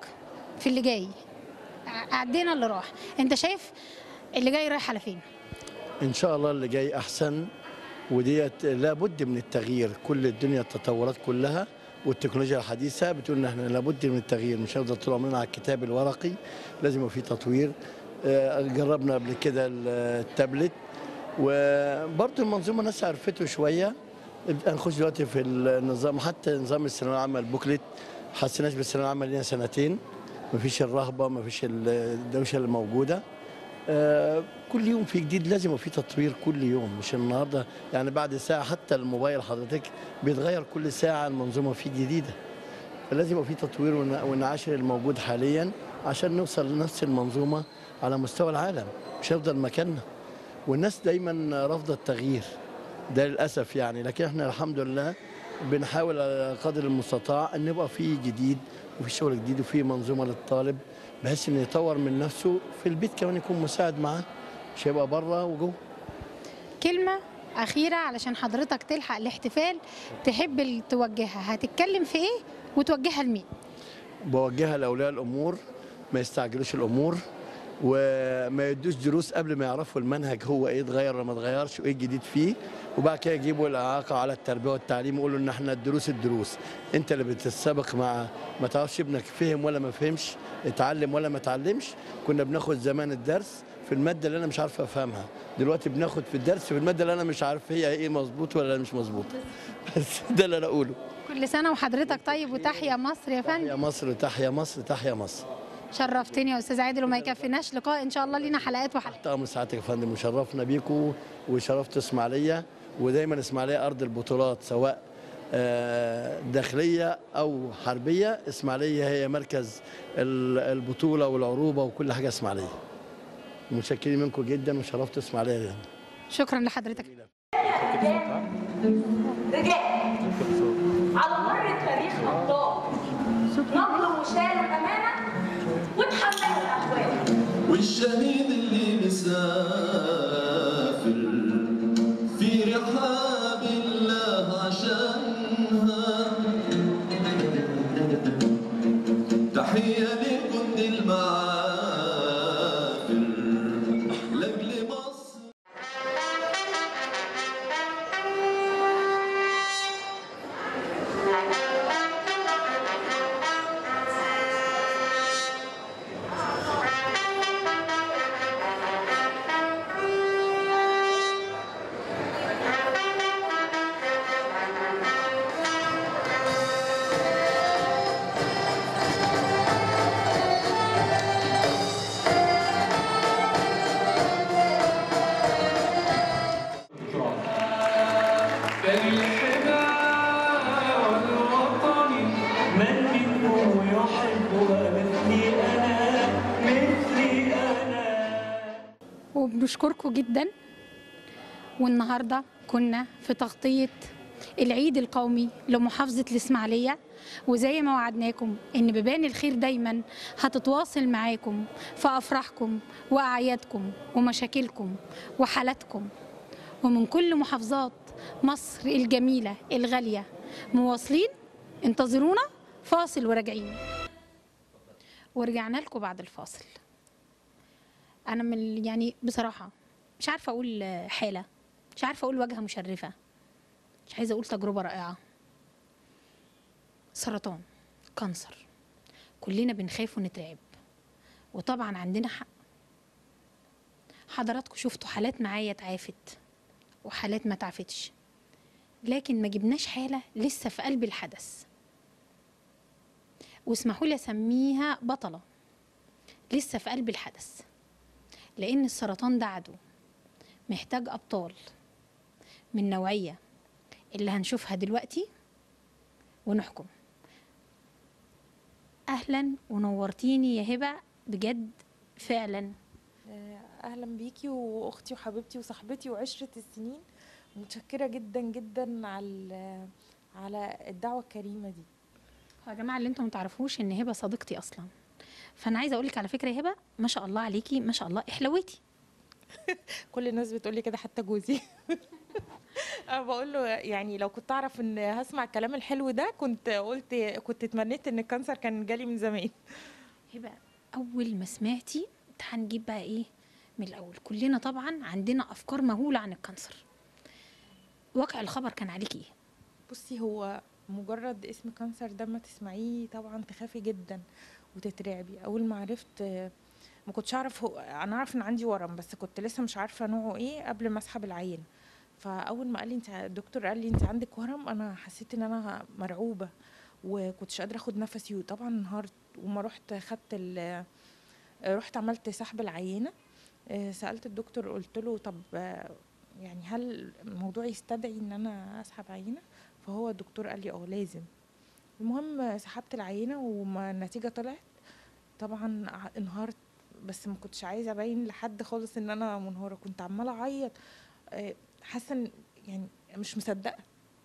في اللي جاي؟ عدينا اللي راح. أنت شايف اللي جاي رايح على فين؟ إن شاء الله اللي جاي أحسن وديت لابد من التغيير. كل الدنيا التطورات كلها والتكنولوجيا الحديثة بتقول إن إحنا لابد من التغيير. مش هنفضل طول عمرنا على الكتاب الورقي لازم يبقى في تطوير. آه، جربنا قبل كده التابلت وبرضه المنظومة الناس عرفته شوية. هنخش دلوقتي في النظام حتى نظام الثانوية العامة البوكلت حسيناش بالثانوية العامة لينا سنتين. مفيش الرهبة مفيش الدوشة اللي موجودة. آه، كل يوم في جديد لازم يبقى في تطوير كل يوم. مش النهارده يعني بعد ساعة حتى الموبايل حضرتك بيتغير كل ساعة المنظومة فيه جديدة. فلازم يبقى في تطوير ون- ونعاشر الموجود حاليا عشان نوصل لنفس المنظومة على مستوى العالم. مش هيفضل مكاننا. والناس دايما رافضة التغيير ده للأسف يعني. لكن إحنا الحمد لله بنحاول على قدر المستطاع إن يبقى في جديد وفي شغل جديد وفي منظومة للطالب بحيث إنه يطور من نفسه في البيت كمان يكون مساعد معاه مش هيبقى بره وجوه. كلمة أخيرة علشان حضرتك تلحق الاحتفال تحب توجهها. هتتكلم في إيه وتوجهها لمين؟ بوجهها لأولياء الأمور ما يستعجلوش الأمور. وما يدوش دروس قبل ما يعرفوا المنهج هو إيه اتغير ولا ما اتغيرش وإيه الجديد فيه. وبعد كده يجيبوا الإعاقة على التربية والتعليم يقولوا إن إحنا الدروس الدروس. أنت اللي بتتسابق مع ما تعرفش ابنك فهم ولا ما فهمش اتعلم ولا ما اتعلمش. كنا بناخد زمان الدرس في المادة اللي أنا مش عارف أفهمها. دلوقتي بناخد في الدرس في المادة اللي أنا مش عارف هي إيه مظبوط ولا مش مظبوط. بس ده اللي أنا أقوله. كل سنة وحضرتك طيب وتحيا مصر يا فندم. تحيا مصر تحيا مصر تحيا مصر. شرفتني يا أستاذ عادل وما يكفيناش لقاء إن شاء الله لينا حلقات وحلقات. تحت أمر سعادتك يا فندم. وشرفنا بيكم وشرفت إسماعيلية ودايما إسماعيلية أرض البطولات سواء آه، داخلية أو حربية. إسماعيلية هي مركز ال- البطولة والعروبة وكل حاجة إسماعيلية. متشكرين منكم جدا وشرفت إسماعيلية يعني. شكرا لحضرتك. رجال على مر التاريخ أبطال نبلوا وشالوا الأمانة وتحملوا الأهوال والشهيد اللي مسافر وبنشكركم جدا. والنهاردة كنا في تغطية العيد القومي لمحافظة الإسماعيلية. وزي ما وعدناكم إن بيبان الخير دايما هتتواصل معاكم في أفراحكم وأعيادكم ومشاكلكم وحالاتكم. ومن كل محافظات مصر الجميلة الغالية مواصلين. انتظرونا فاصل وراجعين. ورجعنا لكم بعد الفاصل. أنا من يعني بصراحة مش عارفة أقول حالة مش عارفة أقول واجهه مشرفة مش عايزة أقول تجربة رائعة. سرطان كانسر كلنا بنخاف ونترعب وطبعا عندنا حق. حضراتكم شفتوا حالات معايا اتعافت وحالات ما تعافتش لكن ما جبناش حالة لسه في قلب الحدث. واسمحوا لي أسميها بطلة لسه في قلب الحدث. لأن السرطان ده عدو محتاج أبطال من نوعية اللي هنشوفها دلوقتي ونحكم. أهلا ونورتيني يا هبة بجد فعلا. أهلا بيكي وأختي وحبيبتي وصاحبتي وعشرة السنين. متشكرة جدا جدا على على الدعوة الكريمة دي. يا جماعة اللي أنتم ما تعرفوش إن هبة صديقتي أصلا. فأنا عايزة أقول لك على فكرة يا هبة ما شاء الله عليكي ما شاء الله إحلويتي. كل الناس بتقولي كده حتى جوزي. أنا بقول له يعني لو كنت أعرف إن هسمع الكلام الحلو ده كنت قلت كنت اتمنيت إن الكانسر كان جالي من زمان. هبة أول ما سمعتي هنجيب بقى إيه؟ من الأول. كلنا طبعا عندنا أفكار مهولة عن ال cancer. واقع الخبر كان عليكي إيه؟ بصي هو مجرد اسم cancer ده ما تسمعيه طبعا تخافي جدا. وتترعبي. أول ما عرفت ما كنتش أعرف هو أنا أعرف إن عندي ورم بس كنت لسه مش عارفة نوعه إيه قبل ما أسحب العينه فأول ما قال لي أنت الدكتور قال لي أنت عندك ورم أنا حسيت إن أنا مرعوبة وكنتش قادرة أخد نفسي. وطبعا انهارت وما رحت خدت رحت عملت سحب العينة. سألت الدكتور قلت له طب يعني هل الموضوع يستدعي إن أنا أسحب عينة؟ فهو الدكتور قال لي آه لازم. المهم سحبت العينة وما النتيجة طلعت. طبعا انهارت بس ما كنتش عايزة أبين لحد خالص إن أنا منهارة. كنت عمالة أعيط. آه، حاسة إن يعني مش مصدقة.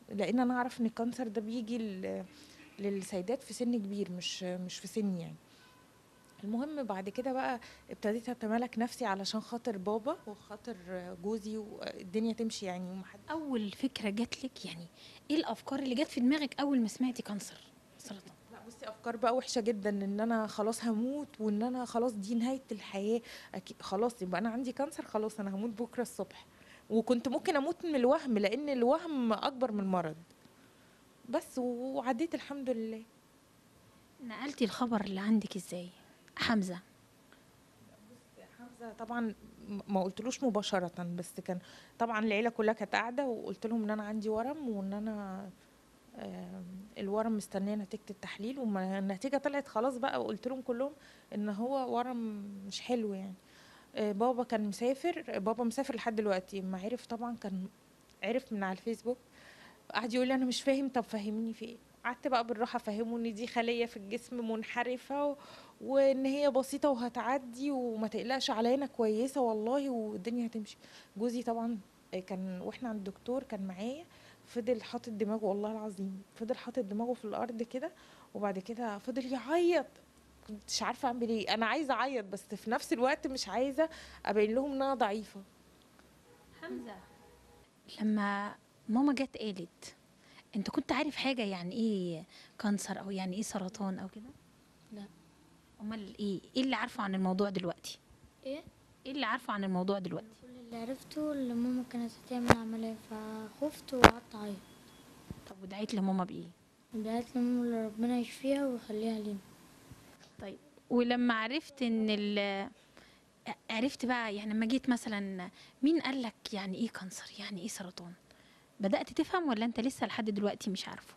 لأن أنا أعرف إن الكانسر ده بيجي للسيدات في سن كبير مش مش في سني يعني. المهم بعد كده بقى ابتديت اتمالك نفسي علشان خاطر بابا وخاطر جوزي والدنيا تمشي يعني ومحد أول فكرة جات لك يعني إيه الأفكار اللي جت في دماغك أول ما سمعتي cancer؟ سرطان. لا بصي أفكار بقى وحشة جدا إن أنا خلاص هموت وإن أنا خلاص دي نهاية الحياة. خلاص يبقى أنا عندي cancer خلاص أنا هموت بكرة الصبح. وكنت ممكن أموت من الوهم لأن الوهم أكبر من المرض. بس وعديت الحمد لله. نقلتي الخبر اللي عندك إزاي؟ حمزة. حمزة طبعا ما قلتلوش مباشرة بس كان طبعا العيلة كلها كانت قاعدة وقلت لهم إن أنا عندي ورم وإن أنا الورم مستنية نتيجة التحليل وما النتيجة طلعت خلاص بقى وقلت لهم كلهم إن هو ورم مش حلو يعني. آه، بابا كان مسافر بابا مسافر لحد دلوقتي ما عرف طبعا كان عرف من على الفيسبوك قعد يقول لي أنا مش فاهم طب فهميني في إيه؟ قعدت بقى بالراحة أفهمه إن دي خلية في الجسم منحرفة و... وإن هي بسيطة وهتعدي وما تقلقش عليا أنا كويسة والله والدنيا هتمشي. جوزي طبعا كان وإحنا عند الدكتور كان معايا فضل حاطط دماغه والله العظيم فضل حاطط دماغه في الأرض كده وبعد كده فضل يعيط. كنتش عارفة أعمل إيه أنا عايزة أعيط بس في نفس الوقت مش عايزة أبين لهم ان أنا ضعيفة. حمزة. لما ماما جت قالت انت كنت عارف حاجة يعني إيه كانسر أو يعني إيه سرطان أو كده؟ لا. امال إيه؟ إيه اللي عارفه عن الموضوع دلوقتي؟ إيه؟ إيه اللي عارفه عن الموضوع دلوقتي؟ كل اللي عرفته اللي ماما كانت هتعمل عملية فخفت وقعدت أعيط. طب ودعيت لماما بإيه؟ دعيت لماما اللي ربنا يشفيها ويخليها لينا. طيب ولما عرفت ان ال عرفت بقى يعني لما جيت مثلا مين قال لك يعني إيه كانسر؟ يعني إيه سرطان؟ بدأت تفهم ولا أنت لسه لحد دلوقتي مش عارفه؟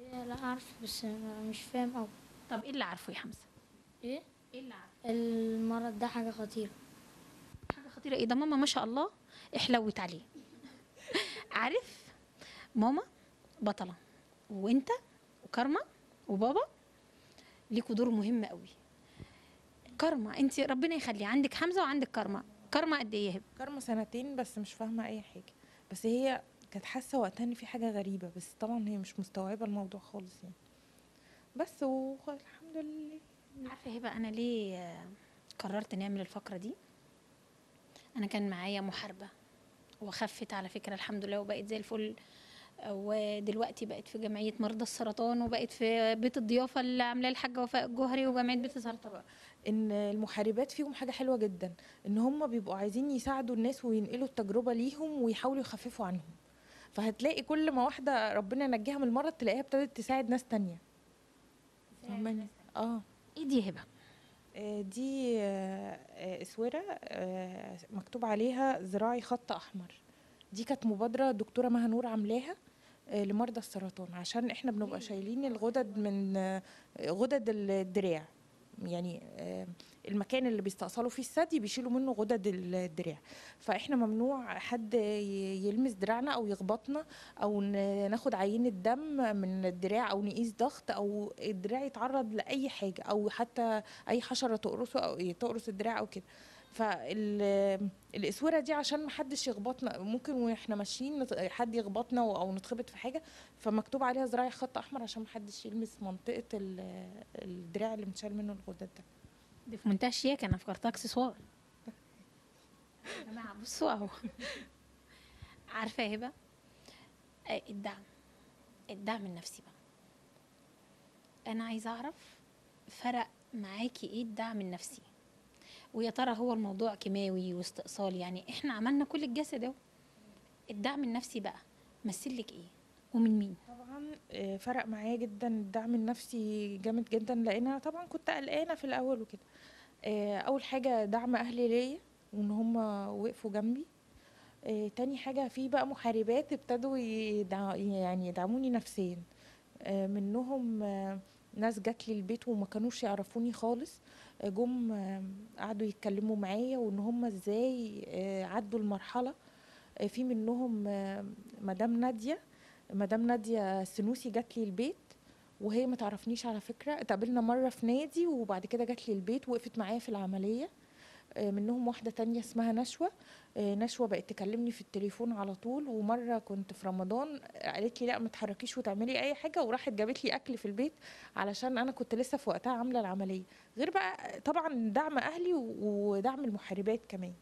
إيه لا عارفه بس مش فاهم أوي. طب إيه اللي عارفه يا حمزة؟ إيه؟ إيه اللي عارفه؟ المرض ده حاجة خطيرة. حاجة خطيرة. إيه ده ماما؟ ما شاء الله. احلوت عليه. عارف ماما بطلة وأنت وكارما وبابا ليكوا دور مهم قوي كارما أنت ربنا يخلي عندك حمزة وعندك كارما كارما قد إيه يا هبة؟ كارما سنتين بس مش فاهمة أي حاجة. بس هي كانت حاسة وقتها إن في حاجة غريبة بس طبعا هي مش مستوعبة الموضوع خالص يعني. بس والحمد لله. عارفة هبه أنا ليه قررت نعمل الفقرة دي؟ أنا كان معايا محاربة وخفت على فكرة الحمد لله وبقت زي الفل. ودلوقتي بقت في جمعية مرضى السرطان وبقت في بيت الضيافة اللي عاملاه الحاجة وفاء الجوهري وجمعية بيت السرطان. إن المحاربات فيهم حاجة حلوة جدا إن هم بيبقوا عايزين يساعدوا الناس وينقلوا التجربة ليهم ويحاولوا يخففوا عنهم. فهتلاقي كل ما واحدة ربنا ينجيها من المرض تلاقيها ابتدت تساعد ناس تانية. فاهماني؟ آه. إيه دي هبة؟ آه، دي آه، آه، اسوره آه، مكتوب عليها زراعي خط أحمر. دي كانت مبادرة دكتورة مها نور عاملاها لمرضى السرطان عشان إحنا بنبقى شايلين الغدد من غدد الدراع. يعني المكان اللي بيستأصلوا فيه الثدي بيشيلوا منه غدد الدراع. فإحنا ممنوع حد يلمس دراعنا أو يخبطنا أو ناخد عينة دم من الدراع أو نقيس ضغط أو الدراع يتعرض لأي حاجة أو حتى أي حشرة تقرصه أو تقرص الدراع أو كده. فالاسوره دي عشان ما حدش يخبطنا ممكن وإحنا ماشيين حد يخبطنا أو نتخبط في حاجة فمكتوب عليها زراعي خط أحمر عشان ما حدش يلمس منطقة ال- الدراع اللي متشال منه الغدد ده. دي في منتهى الشياكة أنا فكرتها اكسسوار. يا جماعة بصوا. أهو. عارفة يا هبه آه، الدعم. الدعم النفسي بقى. أنا عايزة أعرف فرق معاكي إيه الدعم النفسي؟ ويا ترى هو الموضوع كيماوي واستئصال؟ يعني إحنا عملنا كل الجسد أهو. الدعم النفسي بقى مثل لك إيه؟ ومن مين؟ طبعا آه، فرق معايا جدا الدعم النفسي جامد جدا لأن طبعا كنت قلقانة في الأول وكده. أول حاجة دعم أهلي ليا وإن هم وقفوا جنبي. آه، تاني حاجة في بقى محاربات ابتدوا. يعني يدعموني نفسيا. آه، منهم آه، ناس جات لي البيت وما كانوش يعرفوني خالص. آه، جم آه، قعدوا يتكلموا معايا وإن هم إزاي آه، عدوا المرحلة. آه، في منهم آه، مدام نادية. مدام نادية سنوسي جات لي البيت. وهي ما تعرفنيش على فكرة. اتقابلنا مرة في نادي وبعد كده جات لي البيت وقفت معايا في العملية. آه، منهم واحدة تانية اسمها نشوى. آه، نشوى بقت تكلمني في التليفون على طول. ومرة كنت في رمضان قالت لي لا ما تحركيش وتعملي أي حاجة. وراحت جابت لي أكل في البيت علشان أنا كنت لسه في وقتها عاملة العملية. غير بقى طبعا دعم أهلي ودعم المحاربات كمان.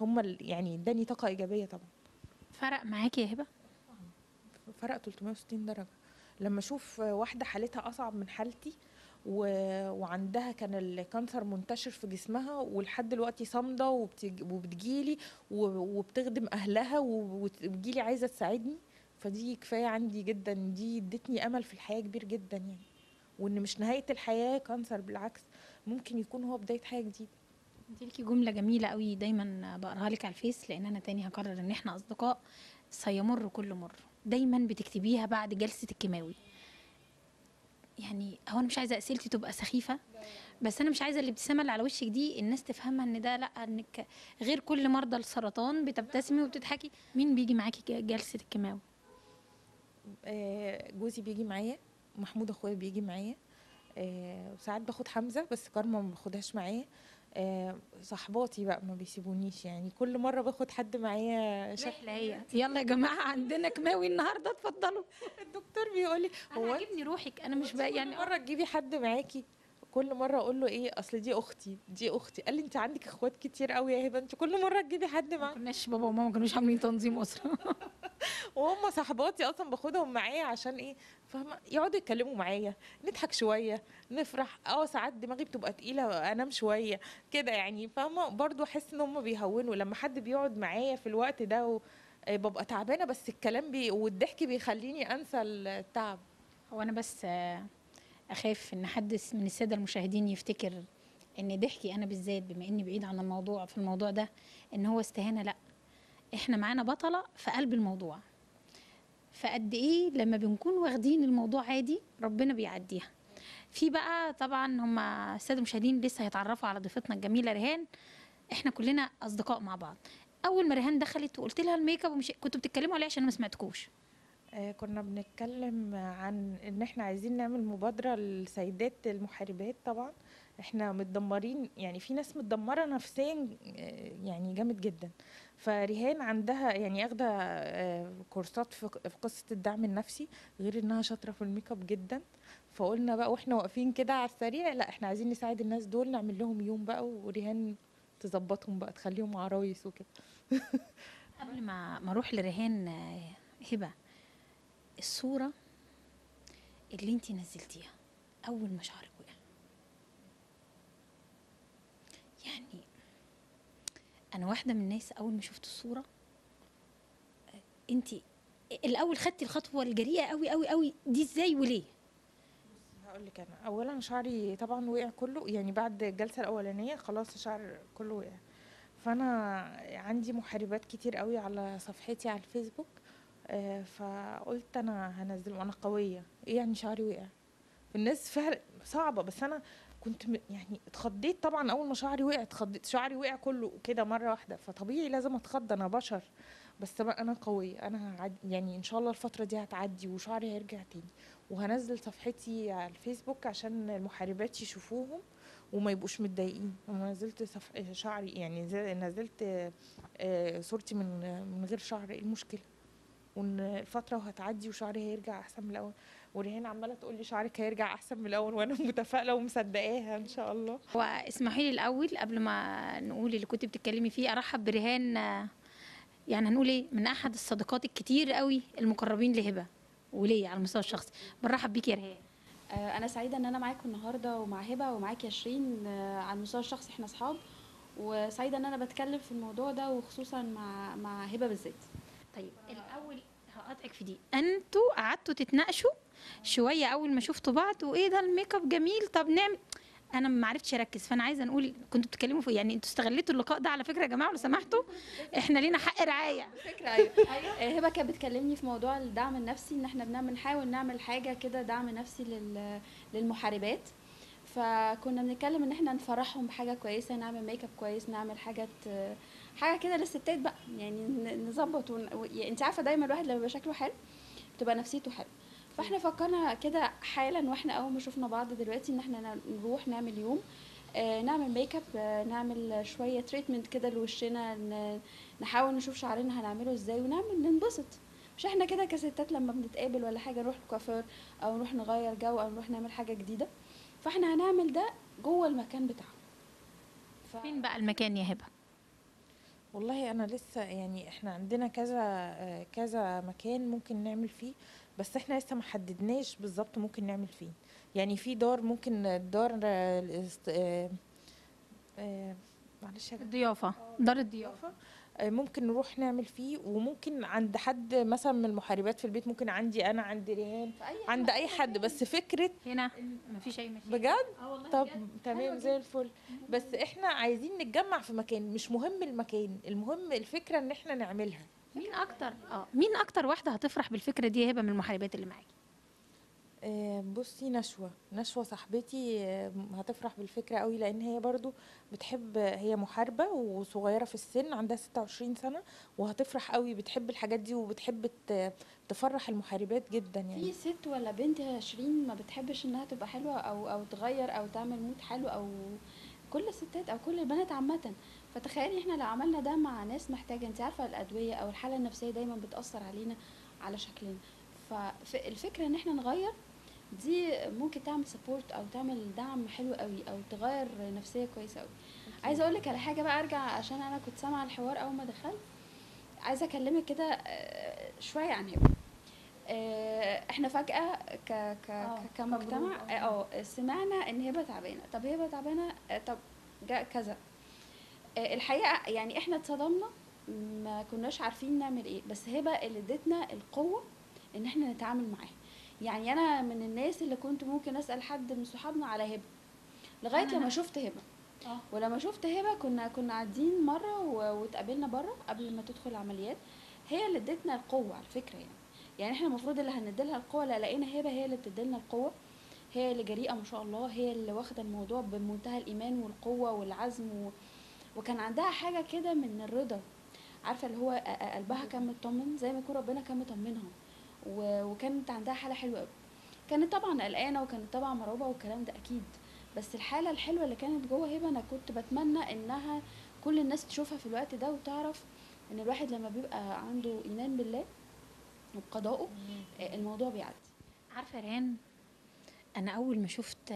هم يعني اداني طاقة إيجابية طبعا. فرق معاكي يا هبة؟ فرق 360 درجة. لما أشوف واحدة حالتها أصعب من حالتي و... وعندها كان الكانسر منتشر في جسمها ولحد دلوقتي صامدة وبتج... وبتجيلي و... وبتخدم أهلها و- وبتجيلي عايزة تساعدني فدي كفاية عندي جدا دي ادتني أمل في الحياة كبير جدا يعني. وإن مش نهاية الحياة cancer بالعكس ممكن يكون هو بداية حياة جديدة. انت ليكي جملة جميلة قوي دايما بقراها لك على الفيس لأن أنا تاني هكرر إن إحنا أصدقاء سيمر كل مر. دايما بتكتبيها بعد جلسة الكيماوي. يعني هو أنا مش عايزة أسئلتي تبقى سخيفة بس أنا مش عايزة الابتسامة اللي على وشك دي الناس تفهمها إن ده لأ إنك غير كل مرضى السرطان بتبتسمي وبتضحكي. مين بيجي معاكي جلسة الكيماوي؟ آه، جوزي بيجي معايا محمود أخويا بيجي معايا. آه، وساعات باخد حمزة بس كارما ما باخدهاش معايا. صحباتي بقى ما بيسيبونيش يعني. كل مرة باخد حد معايا رحلة هي. يلا يا جماعة عندنا كيماوي النهارده اتفضلوا. الدكتور بيقول لي هو عاجبني روحك أنا مش بقى يعني مرة تجيبي حد معاكي؟ كل مرة أقول له إيه أصل دي أختي دي أختي. قال لي أنت عندك إخوات كتير قوي يا هبة. أنت كل مرة تجيبي حد معاك كناش بابا وماما ما كانوش عاملين تنظيم اسره وهم صحباتي أصلا باخدهم معايا عشان إيه فاهمة؟ يقعدوا يتكلموا معايا نضحك شوية نفرح. آه ساعات دماغي بتبقى تقيلة أنام شوية كده يعني فاهمة؟ برضو أحس إن هم بيهونوا. لما حد بيقعد معايا في الوقت ده و... آه، ببقى تعبانة بس الكلام بي... والضحك بيخليني أنسى التعب. هو أنا بس أخاف إن حد من السادة المشاهدين يفتكر إن ضحكي أنا بالذات بما إني بعيد عن الموضوع في الموضوع ده إن هو استهانه لأ إحنا معانا بطلة في قلب الموضوع. فقد إيه لما بنكون واخدين الموضوع عادي ربنا بيعديها. في بقى طبعا هم السادة المشاهدين لسه هيتعرفوا على ضيفتنا الجميلة ريهان. إحنا كلنا أصدقاء مع بعض. أول ما ريهان دخلت وقلت لها الميك أب ومش كنتوا بتتكلموا عليه عشان ما سمعتكوش. كنا بنتكلم عن إن إحنا عايزين نعمل مبادرة للسيدات المحاربات طبعا. إحنا متدمرين يعني في ناس متدمرة نفسيا آه، يعني جامد جدا. فريهان عندها يعني أخدة آه، كورسات في قصة الدعم النفسي غير إنها شاطرة في الميك أب جدا. فقلنا بقى وإحنا واقفين كده على السريع لا إحنا عايزين نساعد الناس دول نعمل لهم يوم بقى وريهان تظبطهم بقى تخليهم عرايس وكده. قبل ما ما أروح لرهان آه، هبة الصورة اللي انت نزلتيها أول ما شعرك وقع. يعني أنا واحدة من الناس أول ما شفت الصورة انت الأول خدتي الخطوة الجريئة قوي قوي قوي دي إزاي وليه؟ هقول لك أنا. اولا شعري طبعا وقع كله يعني بعد الجلسة الأولانية خلاص الشعر كله وقع. فأنا عندي محاربات كتير قوي على صفحتي على الفيسبوك. فقلت أنا هنزل وأنا قوية. إيه يعني شعري وقع؟ الناس فعلا صعبة بس أنا كنت يعني اتخضيت طبعا أول ما شعري وقع اتخضيت. شعري وقع كله كده مرة واحدة. فطبيعي لازم اتخض أنا بشر. بس أنا قوية. أنا هعد يعني إن شاء الله الفترة دي هتعدي وشعري هيرجع تاني. وهنزل صفحتي على الفيسبوك عشان المحاربات يشوفوهم وما يبقوش متضايقين. أنا نزلت صف... شعري يعني نزلت آه، آه، صورتي من من غير شعر. إيه المشكلة؟ وإن الفترة وهتعدي وشعري هيرجع أحسن من الأول. وريهان عمالة تقول لي شعرك هيرجع أحسن من الأول وأنا متفائلة ومصدقاها إن شاء الله. واسمحي لي الأول قبل ما نقول اللي كنت بتتكلمي فيه أرحب برهان آه، يعني هنقول إيه من أحد الصديقات الكتير قوي المقربين لهبة وليا على المستوى الشخصي. برحب بيك يا رهان آه، أنا سعيدة إن أنا معاكم النهارده ومع هبة ومعاك يا شيرين آه، على المستوى الشخصي إحنا أصحاب. وسعيدة إن أنا بتكلم في الموضوع ده وخصوصا مع مع هبة بالذات. طيب الأول هقطعك في دي. أنتوا قعدتوا تتناقشوا شوية أول ما شفتوا بعض وإيه ده الميك أب جميل طب نعمل أنا ما عرفتش أركز فأنا عايزة نقول كنتوا بتتكلموا في يعني أنتوا استغليتوا اللقاء ده على فكرة يا جماعة لو سمحتوا إحنا لينا حق رعاية. فكرة أيوه. آه، هبة كانت بتكلمني في موضوع الدعم النفسي إن إحنا بنعمل نحاول نعمل حاجة كده دعم نفسي لل للمحاربات. فكنا بنتكلم إن إحنا نفرحهم بحاجة كويسة نعمل make up كويس نعمل حاجة حاجة كده للستات بقى يعني نظبط ون... يعني انت عارفة دايما الواحد لما يبقى شكله حلو بتبقى نفسيته حلو. فاحنا فكرنا كده حالا وإحنا أول ما شفنا بعض دلوقتي إن إحنا نروح نعمل يوم آه، نعمل make up آه، نعمل شوية treatment كده لوشنا نحاول نشوف شعرنا هنعمله إزاي ونعمل ننبسط. مش إحنا كده كستات لما بنتقابل ولا حاجة نروح الكوافير أو نروح نغير جو أو نروح نعمل حاجة جديدة. فاحنا هنعمل ده جوه المكان بتاعه. فين بقى المكان يا هبة؟ والله أنا لسه يعني إحنا عندنا كذا كذا مكان ممكن نعمل فيه بس إحنا لسه ما حددناش بالظبط ممكن نعمل فين. يعني في دار ممكن دار الاست- آه، آه، معلش. الضيافة. دار الضيافة. ممكن نروح نعمل فيه وممكن عند حد مثلا من المحاربات في البيت ممكن عندي أنا عند ريهان عند أي حد. بس فكرة هنا مفيش أي مشاكل. بجد؟ طب تمام زي الفل. بس إحنا عايزين نتجمع في مكان مش مهم المكان. المهم الفكرة إن إحنا نعملها. مين أكتر؟ آه. مين أكتر واحدة هتفرح بالفكرة دي يا هبة من المحاربات اللي معاكي؟ آه، بصي نشوة. نشوة صاحبتي آه، هتفرح بالفكرة قوي لأن هي برضو بتحب هي محاربة وصغيرة في السن عندها 26 سنة وهتفرح قوي بتحب الحاجات دي وبتحب تفرح المحاربات جدا يعني. في ست ولا بنت يا شيرين ما بتحبش إنها تبقى حلوة أو أو تغير أو تعمل مود حلو أو كل الستات أو كل البنات عامة. فتخيلي إحنا لو عملنا ده مع ناس محتاجة انت عارفة الأدوية أو الحالة النفسية دايما بتأثر علينا على شكلنا. فالفكرة إن إحنا نغير دي ممكن تعمل سبورت أو تعمل دعم حلو قوي أو تغير نفسية كويسة قوي. عايزة أقول لك على حاجة بقى أرجع عشان أنا كنت سامعة الحوار أول ما دخلت. عايزة أكلمك كده آه، شوية عن هبه آه، إحنا فجأة ك ك ك- كمجتمع آه سمعنا إن هبة تعبانة. طب هبة تعبانة؟ آه، طب جاء كذا. آه، الحقيقة يعني إحنا اتصدمنا ما كناش عارفين نعمل إيه بس هبة اللي ادتنا القوة إن إحنا نتعامل معاها. يعني أنا من الناس اللي كنت ممكن أسأل حد من صحابنا على هبة لغاية أنا لما. شفت هبة. ولما شفت هبة كنا كنا قاعدين مرة واتقابلنا بره قبل ما تدخل العمليات هي اللي ادتنا القوة على فكرة يعني. يعني إحنا المفروض اللي هنديلها القوة لا لقينا هبة هي اللي بتديلنا القوة. هي اللي جريئة ما شاء الله هي اللي واخدة الموضوع بمنتهى الإيمان والقوة والعزم و... وكان عندها حاجة كده من الرضا. عارفة اللي هو قلبها كان مطمن زي ما يكون ربنا كان مطمنها. وكانت عندها حالة حلوة قوي كانت طبعا قلقانة وكانت طبعا مرعوبة والكلام ده أكيد. بس الحالة الحلوة اللي كانت جوه هبة أنا كنت بتمنى إنها كل الناس تشوفها في الوقت ده وتعرف إن الواحد لما بيبقى عنده إيمان بالله وبقضائه آه، الموضوع بيعدي. عارفة يا ريان أنا أول ما شفت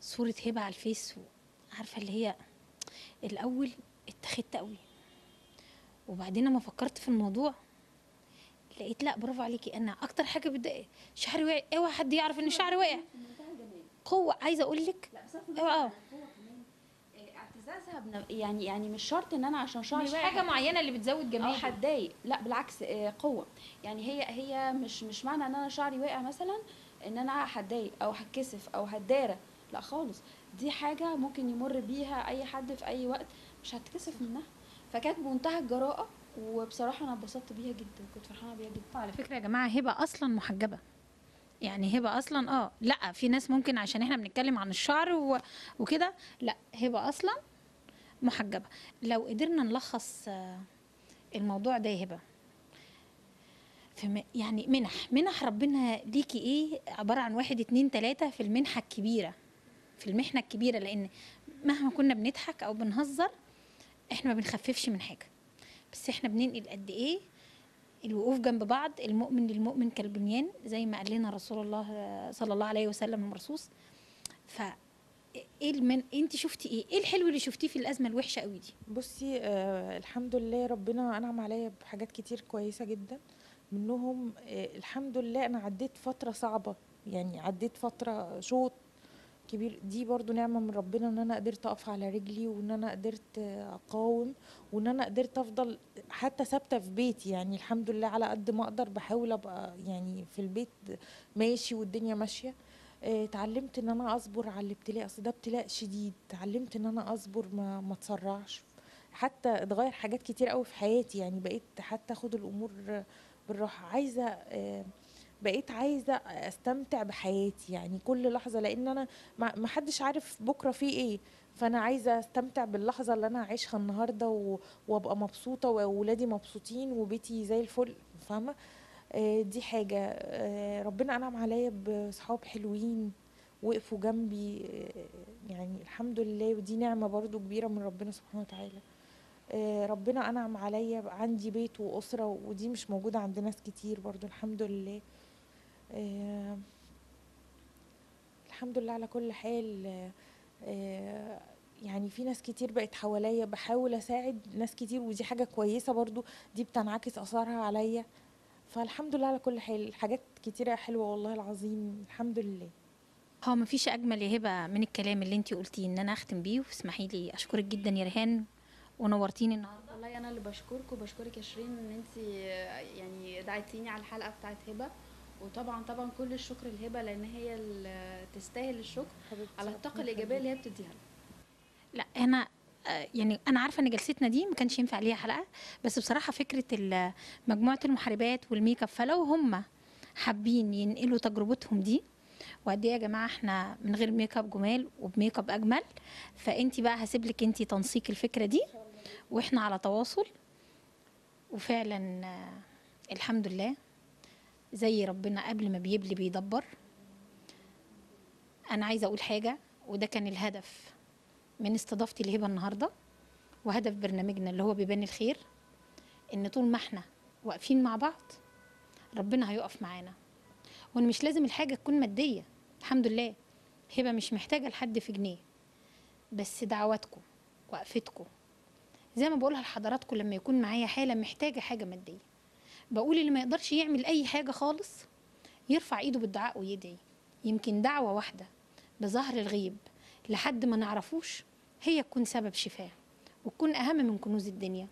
صورة هبة على الفيس عارفة اللي هي الأول اتخذت قوي وبعدين لما فكرت في الموضوع لقيت لا برافو عليكي. أنا أكتر حاجة بتضايق شعري وقع أوعى حد يعرف إن شعري وقع قوة. عايزة أقول لك آه اعتزازها بن... يعني يعني مش شرط إن أنا عشان شعري مش واقع. حاجة معينة اللي بتزود آه جمالي هتضايق. لا بالعكس آه، قوة. يعني هي هي مش مش معنى إن أنا شعري واقع مثلا إن أنا هتضايق أو هتكسف أو هتدارى. لا خالص. دي حاجة ممكن يمر بيها أي حد في أي وقت مش هتكسف منها. فكانت بمنتهى الجراءة وبصراحة أنا اتبسطت بيها جدا كنت فرحانة بيها جدا على فكرة يا جماعة هبة أصلا محجبة يعني هبة أصلا آه لأ في ناس ممكن عشان إحنا بنتكلم عن الشعر. وكده لأ هبة أصلا محجبة لو قدرنا نلخص آه، الموضوع ده يا هبة في. يعني منح منح ربنا ليكي إيه عبارة عن واحد اتنين تلاتة في المنحة الكبيرة في المحنة الكبيرة لأن مهما كنا بنضحك أو بنهزر إحنا ما بنخففش من حاجة بس إحنا بننقل قد إيه الوقوف جنب بعض. المؤمن للمؤمن كالبنيان زي ما قال لنا رسول الله صلى الله عليه وسلم المرصوص. ف إيه المن... انت شفتي إيه؟ إيه الحلو اللي شفتيه في الأزمة الوحشة قوي دي؟ بصي آه الحمد لله ربنا أنعم عليا بحاجات كتير كويسة جدا. منهم آه الحمد لله أنا عديت فترة صعبة يعني عديت فترة شوط كبير. دي برضو نعمة من ربنا إن أنا قدرت أقف على رجلي وإن أنا قدرت أقاوم وإن أنا قدرت أفضل حتى ثابتة في بيتي. يعني الحمد لله على قد ما أقدر بحاول أبقى يعني في البيت ماشي والدنيا ماشية. آه، اتعلمت إن أنا أصبر على الابتلاء. أصل ده ابتلاء شديد. اتعلمت إن أنا أصبر ما ما اتسرعش. حتى اتغير حاجات كتير قوي في حياتي. يعني بقيت حتى أخد الأمور بالراحة. عايزة آه، بقيت عايزة أستمتع بحياتي يعني كل لحظة لأن أنا ما حدش عارف بكرة في إيه. فأنا عايزة أستمتع باللحظة اللي أنا عايشها النهارده و- وأبقى مبسوطة واولادي مبسوطين وبيتي زي الفل فاهمة؟ آه، دي حاجة. آه، ربنا أنعم عليا بصحاب حلوين وقفوا جنبي. آه، يعني الحمد لله ودي نعمة برضو كبيرة من ربنا سبحانه وتعالى. ربنا أنعم عليا عندي بيت وأسرة ودي مش موجودة عند ناس كتير برضو الحمد لله. آه، الحمد لله على كل حال آه، آه، يعني في ناس كتير بقت حواليا بحاول أساعد ناس كتير ودي حاجة كويسة برضو دي بتنعكس آثارها عليا. فالحمد لله على كل حال حاجات كتيرة حلوة والله العظيم الحمد لله. هو مفيش أجمل يا هبه من الكلام اللي انت قلتيه إن أنا أختم بيه واسمحي لي أشكرك جدا يا ريهان ونورتيني النهارده. والله أنا اللي بشكرك وبشكرك يا شيرين إن انت يعني دعيتيني على الحلقة بتاعت هبة. وطبعا طبعا كل الشكر لهبه لأن هي اللي تستاهل الشكر على الطاقة الإيجابية اللي هي بتديها لنا لا أنا آه، يعني أنا عارفة إن جلستنا دي ما كانش ينفع ليها حلقة بس بصراحة فكرة مجموعة المحاربات والميك أب فلو هم حابين ينقلوا تجربتهم دي وقد إيه يا جماعة إحنا من غير make up جمال وب make up أجمل فانت بقى هسيب لك انت تنسيق الفكرة دي وإحنا على تواصل. وفعلا آه، الحمد لله زي ربنا قبل ما بيبلي بيدبر. أنا عايزة أقول حاجة وده كان الهدف من استضافتي لهبة النهارده وهدف برنامجنا اللي هو بيبان الخير إن طول ما إحنا واقفين مع بعض ربنا هيقف معانا. وإن مش لازم الحاجة تكون مادية الحمد لله. هبة مش محتاجة لحد في جنيه بس دعواتكم وقفتكم. زي ما بقولها لحضراتكم لما يكون معايا حالة محتاجة حاجة مادية. بقول اللي ما يقدرش يعمل أي حاجة خالص يرفع إيده بالدعاء ويدعي. يمكن دعوة واحدة بظهر الغيب لحد ما نعرفوش هي تكون سبب شفاه وتكون أهم من كنوز الدنيا.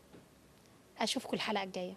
أشوفكم الحلقة الجاية.